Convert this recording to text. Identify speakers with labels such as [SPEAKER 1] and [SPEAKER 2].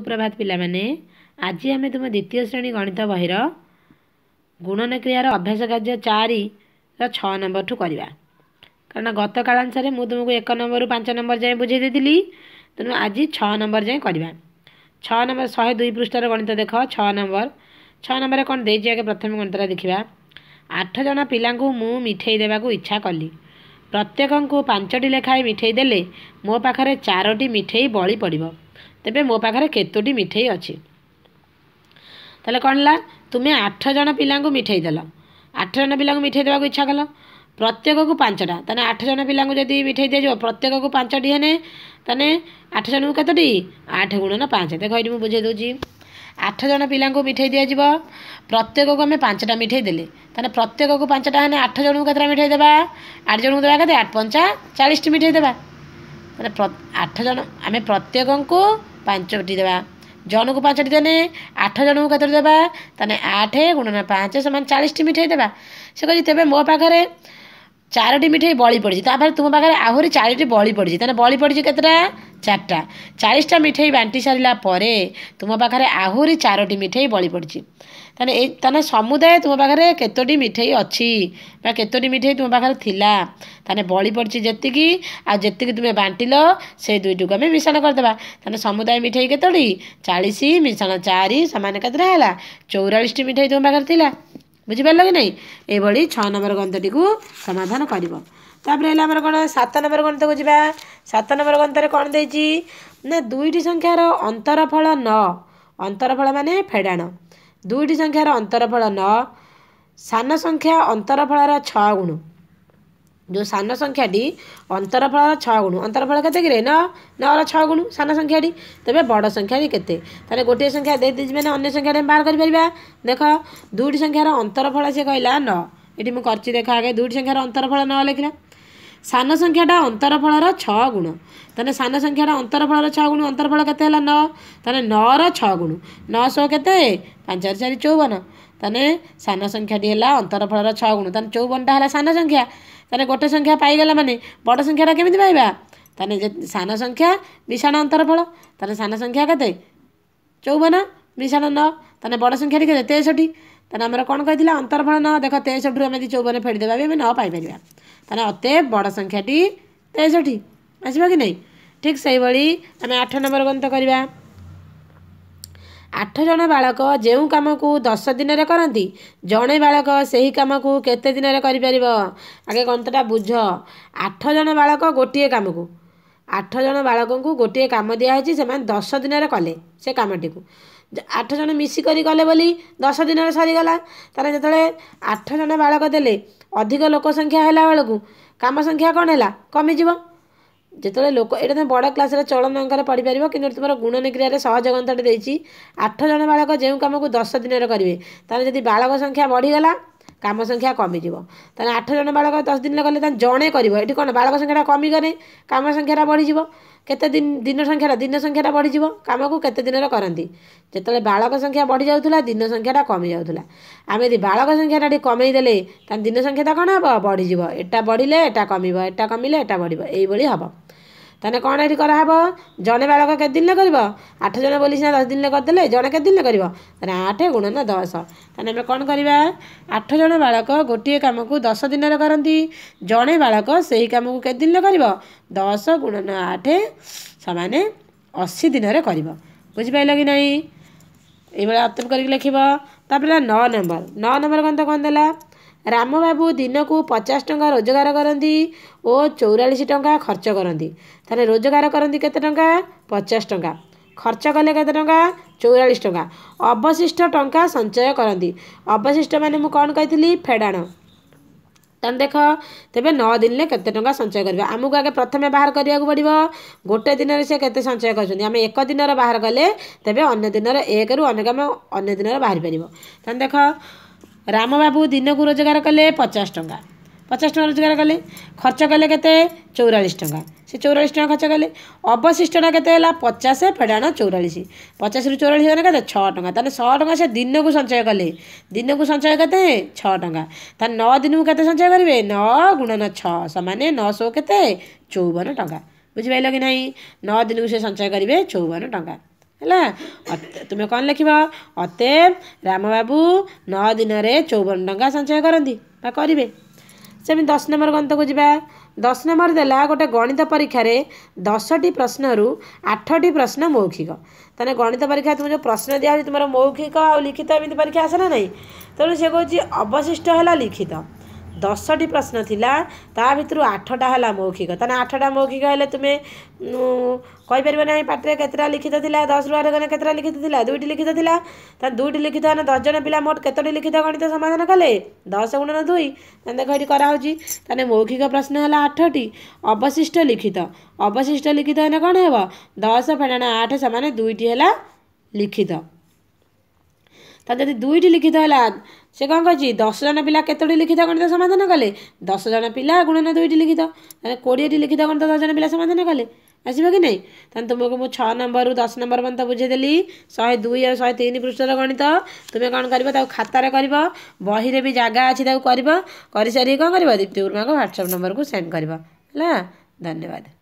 [SPEAKER 1] ସୁପ୍ରଭାତ ପିଲାମାନେ ଆଜି ଆମେ ତୁମ ଦ୍ୱିତୀୟ ଶ୍ରେଣୀ ଗଣିତ ବହିର ଗୁଣନ କ୍ରିୟାର ଅଭ୍ୟାସ କାର୍ଯ୍ୟ ଚାରିର ଛଅ ନମ୍ବରଠୁ କରିବା। କାରଣ ଗତ କାଳାଂଶରେ ମୁଁ ତୁମକୁ ଏକ ନମ୍ବରରୁ ପାଞ୍ଚ ନମ୍ବର ଯାଏଁ ବୁଝାଇ ଦେଇଥିଲି ତେଣୁ ଆଜି ଛଅ ନମ୍ବର ଯାଏଁ କରିବା। ଛଅ ନମ୍ବର ଶହେ ଦୁଇ ପୃଷ୍ଠାର ଗଣିତ ଦେଖ ଛଅ ନମ୍ବର। ଛଅ ନମ୍ବରରେ କ'ଣ ଦେଇଛି ଆଗେ ପ୍ରଥମେ ଗଣିତଟା ଦେଖିବା। ଆଠ ଜଣ ପିଲାଙ୍କୁ ମୁଁ ମିଠେଇ ଦେବାକୁ ଇଚ୍ଛା କଲି। ପ୍ରତ୍ୟେକଙ୍କୁ ପାଞ୍ଚଟି ଲେଖାଏଁ ମିଠେଇ ଦେଲେ ମୋ ପାଖରେ ଚାରୋଟି ମିଠେଇ ବଳି ପଡ଼ିବ। ତେବେ ମୋ ପାଖରେ କେତୋଟି ମିଠେଇ ଅଛି। ତାହେଲେ କ'ଣ ହେଲା? ତୁମେ ଆଠ ଜଣ ପିଲାଙ୍କୁ ମିଠେଇ ଦେଲ। ଆଠ ଜଣ ପିଲାଙ୍କୁ ମିଠେଇ ଦେବାକୁ ଇଚ୍ଛା କଲ? ପ୍ରତ୍ୟେକକୁ ପାଞ୍ଚଟା। ତାହେଲେ ଆଠ ଜଣ ପିଲାଙ୍କୁ ଯଦି ମିଠେଇ ଦିଆଯିବ ପ୍ରତ୍ୟେକକୁ ପାଞ୍ଚଟି ହେନେ ତାହେଲେ ଆଠ ଜଣଙ୍କୁ କେତୋଟି? ଆଠ ଗୁଣନ ପାଞ୍ଚ। ଦେଖ ଏଇଠି ମୁଁ ବୁଝେଇ ଦେଉଛି। ଆଠ ଜଣ ପିଲାଙ୍କୁ ମିଠେଇ ଦିଆଯିବ। ପ୍ରତ୍ୟେକକୁ ଆମେ ପାଞ୍ଚଟା ମିଠେଇ ଦେଲେ। ତାହେଲେ ପ୍ରତ୍ୟେକକୁ ପାଞ୍ଚଟା ହେଲେ ଆଠ ଜଣଙ୍କୁ କେତେଟା ମିଠେଇ ଦେବା? ଆଠ ଜଣଙ୍କୁ ଦେବା କେତେ? ଆଠ ପଞ୍ଚା ଚାଳିଶଟି ମିଠେଇ ଦେବା। ତାହେଲେ ଆଠ ଜଣ ଆମେ ପ୍ରତ୍ୟେକଙ୍କୁ ପାଞ୍ଚଟି ଦେବା। ଜଣକୁ ପାଞ୍ଚଟି ଦେଲେ ଆଠ ଜଣଙ୍କୁ କେତୋଟି ଦେବା? ତାହେଲେ ଆଠ ଗୁଣନ ପାଞ୍ଚ ସେମାନେ ଚାଳିଶଟି ମିଠେଇ ଦେବା। ସେ କହୁଛି ତେବେ ମୋ ପାଖରେ ଚାରୋଟି ମିଠେଇ ବଳି ପଡ଼ିଛି ତାପରେ ତୁମ ପାଖରେ ଆହୁରି ଚାରିଟି ବଳି ପଡ଼ିଛି ତାହେଲେ ବଳି ପଡ଼ିଛି କେତେଟା ଚାରିଟା ଚାଳିଶଟା ମିଠେଇ ବାଣ୍ଟି ସାରିଲା ପରେ ତୁମ ପାଖରେ ଆହୁରି ଚାରୋଟି ମିଠେଇ ବଳି ପଡ଼ିଛି ତାହେଲେ ଏଇ ତାହେଲେ ସମୁଦାୟ ତୁମ ପାଖରେ କେତୋଟି ମିଠେଇ ଅଛି ବା କେତୋଟି ମିଠେଇ ତୁମ ପାଖରେ ଥିଲା। ତାହେଲେ ବଳି ପଡ଼ିଛି ଯେତିକି ଆଉ ଯେତିକି ତୁମେ ବାଣ୍ଟିଲ ସେ ଦୁଇଟିକୁ ଆମେ ମିଶାଣ କରିଦେବା। ତାହେଲେ ସମୁଦାୟ ମିଠେଇ କେତୋଟି? ଚାଳିଶ ମିଶାଣ ଚାରି ସମାନ କେତେଟା ହେଲା। ଚଉରାଳିଶଟି ମିଠେଇ ତୁମ ପାଖରେ ଥିଲା। ବୁଝିପାରିଲ କି ନାହିଁ ଏଇଭଳି ଛଅ ନମ୍ବର ଗଣିତଟିକୁ ସମାଧାନ କରିବ। ତାପରେ ହେଲା ଆମର କ'ଣ? ସାତ ନମ୍ବର ଗଣିତକୁ ଯିବା। ସାତ ନମ୍ବର ଗଣିତରେ କ'ଣ ଦେଇଛି? ନା ଦୁଇଟି ସଂଖ୍ୟାର ଅନ୍ତରଫଳ ନଅ ଅନ୍ତରଫଳ ମାନେ ଫେଡ଼ାଣ। ଦୁଇଟି ସଂଖ୍ୟାର ଅନ୍ତରଫଳ ନଅ ସାନ ସଂଖ୍ୟା ଅନ୍ତରଫଳର ଛଅ ଗୁଣ। ଯେଉଁ ସାନ ସଂଖ୍ୟାଟି ଅନ୍ତରଫଳର ଛଅ ଗୁଣ ଅନ୍ତରଫଳ କେତେ କିରେ ନଅ ନଅର ଛଅ ଗୁଣ ସାନ ସଂଖ୍ୟାଟି ତେବେ ବଡ଼ ସଂଖ୍ୟାଟି କେତେ ତାହେଲେ ଗୋଟିଏ ସଂଖ୍ୟା ଦେଇଦେଇଛି ମାନେ ଅନ୍ୟ ସଂଖ୍ୟାଟି ଆମେ ବାହାର କରିପାରିବା ଦେଖ ଦୁଇଟି ସଂଖ୍ୟାର ଅନ୍ତରଫଳ ସେ କହିଲା ନଅ ଏଠି ମୁଁ କରିଛି ଦେଖ ଆଗେ ଦୁଇଟି ସଂଖ୍ୟାର ଅନ୍ତରଫଳ ନଅ ଲେଖିଲା ସାନ ସଂଖ୍ୟାଟା ଅନ୍ତରଫଳର ଛଅ ଗୁଣ ତାହେଲେ ସାନ ସଂଖ୍ୟାଟା ଅନ୍ତରଫଳର ଛଅ ଗୁଣ ଅନ୍ତରଫଳ କେତେ ହେଲା ନଅ ତାହେଲେ ନଅର ଛଅ ଗୁଣ ନଅ ଶହ କେତେ ପାଞ୍ଚ ଚାରି ଚଉବନ ତାହେଲେ ସାନ ସଂଖ୍ୟାଟି ହେଲା ଅନ୍ତରଫଳର ଛଅ ଗୁଣ। ତାହେଲେ ଚଉବନଟା ହେଲା ସାନ ସଂଖ୍ୟା। ତାହେଲେ ଗୋଟେ ସଂଖ୍ୟା ପାଇଗଲା ମାନେ ବଡ଼ ସଂଖ୍ୟାଟା କେମିତି ପାଇବା? ତାହେଲେ ସାନ ସଂଖ୍ୟା ମିଶାଣ ଅନ୍ତରଫଳ ତାହେଲେ ସାନ ସଂଖ୍ୟା କେତେ? ଚଉବନ। ମିଶାଣ ନଅ। ତାହେଲେ ବଡ଼ ସଂଖ୍ୟାଟି କେତେ? ତେଷଠି। ତାହେଲେ ଆମର କ'ଣ କହିଥିଲା? ଅନ୍ତରଫଳ ନଅ। ଦେଖ ତେଷଠିରୁ ଆମେ ଯଦି ଚଉବନ ଫେଡ଼ିଦେବା ବି ଆମେ ନଅ ପାଇପାରିବା। ତାହେଲେ ଅତେ ବଡ଼ ସଂଖ୍ୟାଟି ତେଷଠି। ଆସିବ କି ନାହିଁ ଠିକ୍ ସେଇଭଳି ଆମେ ଆଠ ନମ୍ବର ଗଣିତ କରିବା। ଆଠ ଜଣ ବାଳକ ଯେଉଁ କାମକୁ ଦଶ ଦିନରେ କରନ୍ତି ଜଣେ ବାଳକ ସେହି କାମକୁ କେତେ ଦିନରେ କରିପାରିବ? ଆଗେ ଗଣିତଟା ବୁଝ। ଆଠ ଜଣ ବାଳକ ଗୋଟିଏ କାମକୁ। ଆଠ ଜଣ ବାଳକଙ୍କୁ ଗୋଟିଏ କାମ ଦିଆହେଇଛି ସେମାନେ ଦଶ ଦିନରେ କଲେ ସେ କାମଟିକୁ। ଆଠ ଜଣ ମିଶିକରି କଲେ ବୋଲି ଦଶ ଦିନରେ ସରିଗଲା। ତାହେଲେ ଯେତେବେଳେ ଆଠ ଜଣ ବାଳକ ଦେଲେ ଅଧିକ ଲୋକ ସଂଖ୍ୟା ହେଲା ବେଳକୁ କାମ ସଂଖ୍ୟା କ'ଣ ହେଲା? କମିଯିବ। ଯେତେବେଳେ ଲୋକ ଏଇଟା ତୁମେ ବଡ଼ କ୍ଲାସ୍ରେ ଚଳନ ଅଙ୍କରେ ପଢ଼ିପାରିବ କିନ୍ତୁ ତୁମର ଗୁଣନ କ୍ରିୟାରେ ସହଜ ଗ୍ରନ୍ଥଟି ଦେଇଛି। ଆଠ ଜଣ ବାଳକ ଯେଉଁ କାମକୁ ଦଶ ଦିନରେ କରିବେ ତାହେଲେ ଯଦି ବାଳକ ସଂଖ୍ୟା ବଢ଼ିଗଲା କାମ ସଂଖ୍ୟା କମିଯିବ। ତାହେଲେ ଆଠ ଜଣ ବାଳକ ଦଶ ଦିନରେ କଲେ ତାହେଲେ ଜଣେ କରିବ। ଏଠି କ'ଣ? ବାଳକ ସଂଖ୍ୟାଟା କମିଗଲେ କାମ ସଂଖ୍ୟାଟା ବଢ଼ିଯିବ। କେତେ ଦିନ ଦିନ ସଂଖ୍ୟାଟା ଦିନ ସଂଖ୍ୟାଟା ବଢ଼ିଯିବ? କାମକୁ କେତେ ଦିନରେ କରନ୍ତି? ଯେତେବେଳେ ବାଳକ ସଂଖ୍ୟା ବଢ଼ିଯାଉଥିଲା ଦିନ ସଂଖ୍ୟାଟା କମିଯାଉଥିଲା। ଆମେ ଯଦି ବାଳକ ସଂଖ୍ୟାଟା ଟିକେ କମେଇ ଦେଲେ ତାହେଲେ ଦିନ ସଂଖ୍ୟାଟା କ'ଣ ହେବ? ବଢ଼ିଯିବ। ଏଟା ବଢ଼ିଲେ ଏଟା କମିବ। ଏଟା କମିଲେ ଏଟା ବଢ଼ିବ। ଏଇଭଳି ହେବ। ତାହେଲେ କ'ଣ ଏଠି କରାହେବ? ଜଣେ ବାଳକ କେତେ ଦିନରେ କରିବ? ଆଠ ଜଣ ବୋଲି ସିନା ଦଶ ଦିନରେ କରିଦେଲେ ଜଣେ କେତେ ଦିନରେ କରିବ? ତାହେଲେ ଆଠ ଗୁଣନ ଦଶ। ତାହେଲେ ଆମେ କ'ଣ କରିବା? ଆଠ ଜଣ ବାଳକ ଗୋଟିଏ କାମକୁ ଦଶ ଦିନରେ କରନ୍ତି। ଜଣେ ବାଳକ ସେହି କାମକୁ କେତେ ଦିନରେ କରିବ? ଦଶ ଗୁଣନ ଆଠ ସମାନେ ଅଶୀ ଦିନରେ କରିବ। ବୁଝିପାରିଲ କି ନାହିଁ ଏଇଭଳିଆ ଅତ୍ୟପ କରିକି ଲେଖିବ। ତାପରେ ନଅ ନମ୍ବର। ନଅ ନମ୍ବର କ'ଣ ତ କ'ଣ ଦେଲା? ରାମବାବୁ ଦିନକୁ ପଚାଶ ଟଙ୍କା ରୋଜଗାର କରନ୍ତି ଓ ଚଉରାଳିଶ ଟଙ୍କା ଖର୍ଚ୍ଚ କରନ୍ତି। ତାହେଲେ ରୋଜଗାର କରନ୍ତି କେତେ ଟଙ୍କା? ପଚାଶ ଟଙ୍କା। ଖର୍ଚ୍ଚ କଲେ କେତେ ଟଙ୍କା? ଚଉରାଳିଶ ଟଙ୍କା। ଅବଶିଷ୍ଟ ଟଙ୍କା ସଞ୍ଚୟ କରନ୍ତି। ଅବଶିଷ୍ଟ ମାନେ ମୁଁ କ'ଣ କହିଥିଲି? ଫେଡ଼ାଣ। ତାହେଲେ ଦେଖ ତେବେ ନଅ ଦିନରେ କେତେ ଟଙ୍କା ସଞ୍ଚୟ କରିବା? ଆମକୁ ଆଗେ ପ୍ରଥମେ ବାହାର କରିବାକୁ ପଡ଼ିବ। ଗୋଟେ ଦିନରେ ସେ କେତେ ସଞ୍ଚୟ କରିଛନ୍ତି? ଆମେ ଏକ ଦିନର ବାହାର କଲେ ତେବେ ଅନ୍ୟ ଦିନର ଏକରୁ ଅନେକ ଆମେ ଅନ୍ୟ ଦିନର ବାହାରି ପାରିବ। ତାହେଲେ ଦେଖ ରାମବାବୁ ଦିନକୁ ରୋଜଗାର କଲେ ପଚାଶ ଟଙ୍କା। ପଚାଶ ଟଙ୍କା ରୋଜଗାର କଲେ ଖର୍ଚ୍ଚ କଲେ କେତେ? ଚଉରାଳିଶ ଟଙ୍କା। ସେ ଚଉରାଳିଶ ଟଙ୍କା ଖର୍ଚ୍ଚ କଲେ। ଅବଶିଷ୍ଟଟା କେତେ ହେଲା? ପଚାଶ ଫେଡ଼ାଣ ଚଉରାଳିଶ। ପଚାଶରୁ ଚଉରାଳିଶ ମାନେ କେତେ? ଛଅ ଟଙ୍କା। ତାହେଲେ ଛଅ ଟଙ୍କା ସେ ଦିନକୁ ସଞ୍ଚୟ କଲେ। ଦିନକୁ ସଞ୍ଚୟ କେତେ? ଛଅ ଟଙ୍କା। ତାହେଲେ ନଅ ଦିନକୁ କେତେ ସଞ୍ଚୟ କରିବେ? ନଅ ଗୁଣନ ଛଅ ସମାନେ ନଅଶହ କେତେ? ଚଉବନ ଟଙ୍କା। ବୁଝିପାରିଲ କି ନାହିଁ? ନଅ ଦିନକୁ ସେ ସଞ୍ଚୟ କରିବେ ଚଉବନ ଟଙ୍କା। ହେଲା? ଅତ- ତୁମେ କ'ଣ ଲେଖିବ? ଅତେବ ରାମବାବୁ ନଅ ଦିନରେ ଚଉବନ ଟଙ୍କା ସଞ୍ଚୟ କରନ୍ତି ବା କରିବେ। ସେମିତି ଦଶ ନମ୍ବର ଗଣିତକୁ ଯିବା। ଦଶ ନମ୍ବର ଦେଲା ଗୋଟେ ଗଣିତ ପରୀକ୍ଷାରେ ଦଶଟି ପ୍ରଶ୍ନରୁ ଆଠଟି ପ୍ରଶ୍ନ ମୌଖିକ। ତାହେଲେ ଗଣିତ ପରୀକ୍ଷା ତୁମେ ଯେଉଁ ପ୍ରଶ୍ନ ଦିଆହେଉଛି ତୁମର ମୌଖିକ ଆଉ ଲିଖିତ ଏମିତି ପରୀକ୍ଷା ଆସେ ନା ନାହିଁ? ତେଣୁ ସେ କହୁଛି ଅବଶିଷ୍ଟ ହେଲା ଲିଖିତ। ଦଶଟି ପ୍ରଶ୍ନ ଥିଲା ତା ଭିତରୁ ଆଠଟା ହେଲା ମୌଖିକ। ତାହେଲେ ଆଠଟା ମୌଖିକ ହେଲେ ତୁମେ ଉଁ, କହିପାରିବ ନାହିଁ ପାଟିରେ କେତେଟା ଲିଖିତ ଥିଲା ଦଶରୁ ଆଠ ଗଲେ କେତେଟା ଲିଖିତ ଥିଲା ଦୁଇଟି ଲିଖିତ ଥିଲା। ତାହେଲେ ଦୁଇଟି ଲିଖିତ ହେଲେ ଦଶ ଜଣ ପିଲା ମୋଟ କେତୋଟି ଲିଖିତ ଗଣିତ ସମାଧାନ କଲେ? ଦଶ ଗୁଣନ ଦୁଇ। ତାହେଲେ ଦେଖ ଏଠି କରାହେଉଛି। ତାହେଲେ ମୌଖିକ ପ୍ରଶ୍ନ ହେଲା ଆଠଟି ଅବଶିଷ୍ଟ ଲିଖିତ। ଅବଶିଷ୍ଟ ଲିଖିତ ହେଲେ କ'ଣ ହେବ? ଦଶ ଫେଣାଣ ଆଠ ସମାନ ଦୁଇଟି ହେଲା ଲିଖିତ। ତ ଯଦି ଦୁଇଟି ଲିଖିତ ହେଲା ସେ କ'ଣ କହିଛି ଦଶ ଜଣ ପିଲା କେତୋଟି ଲିଖିତ ଗଣିତ ସମାଧାନ କଲେ? ଦଶ ଜଣ ପିଲା ଗୁଣନ ଦୁଇଟି ଲିଖିତ। ତାହେଲେ କୋଡ଼ିଏଟି ଲିଖିତ ଗଣିତ ଦଶ ଜଣ ପିଲା ସମାଧାନ କଲେ। ଆସିବ କି ନାହିଁ ତାହେଲେ ତୁମକୁ ମୁଁ ଛଅ ନମ୍ବରରୁ ଦଶ ନମ୍ବର ପର୍ଯ୍ୟନ୍ତ ବୁଝେଇଦେଲି। ଶହେ ଦୁଇ ଆଉ ଶହେ ତିନି ପୃଷ୍ଠର ଗଣିତ। ତୁମେ କ'ଣ କରିବ? ତାକୁ ଖାତାରେ କରିବ। ବହିରେ ବି ଜାଗା ଅଛି ତାକୁ କରିବ। କରିସାରିକି କ'ଣ କରିବ? ଦୀପ୍ତି ଗୁରୁମାଙ୍କ ହ୍ୱାଟ୍ସଆପ୍ ନମ୍ବରକୁ ସେଣ୍ଡ କରିବ। ହେଲା? ଧନ୍ୟବାଦ।